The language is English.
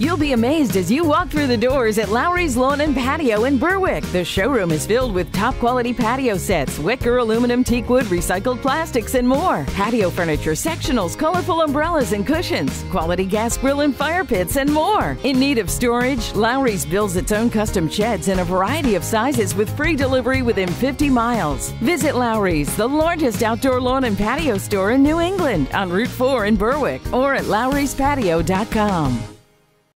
You'll be amazed as you walk through the doors at Lowery's Lawn and Patio in Berwick. The showroom is filled with top quality patio sets, wicker, aluminum, teak wood, recycled plastics, and more. Patio furniture, sectionals, colorful umbrellas and cushions, quality gas grill and fire pits, and more. In need of storage? Lowery's builds its own custom sheds in a variety of sizes with free delivery within 50 miles. Visit Lowery's, the largest outdoor lawn and patio store in New England on Route 4 in Berwick or at lowryspatio.com.